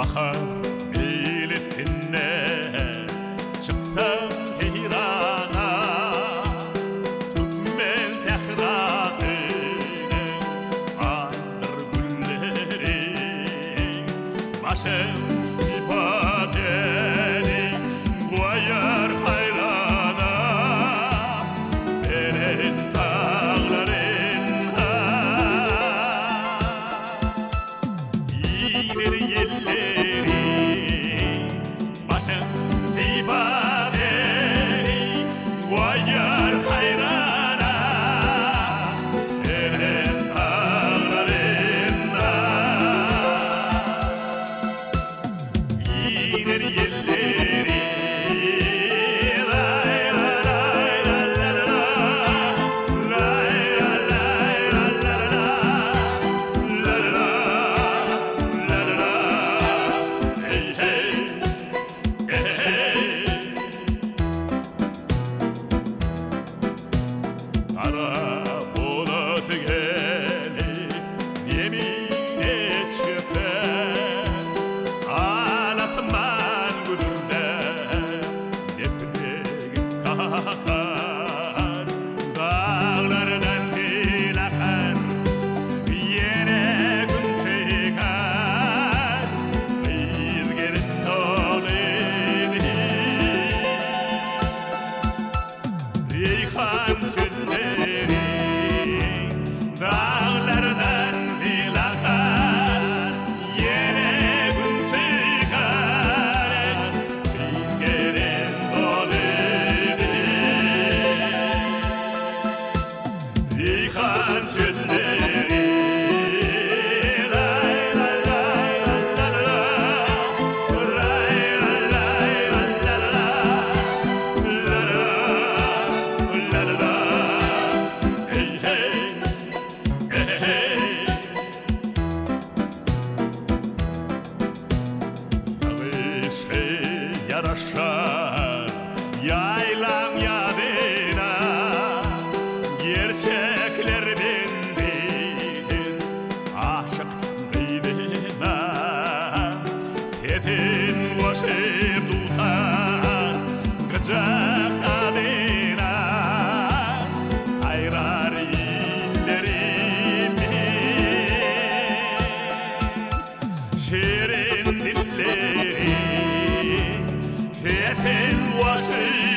بخاف إلي في النهار تفهم تهيرانا تكمل تخرافينا عن درب ما хороша. Я и. Vater,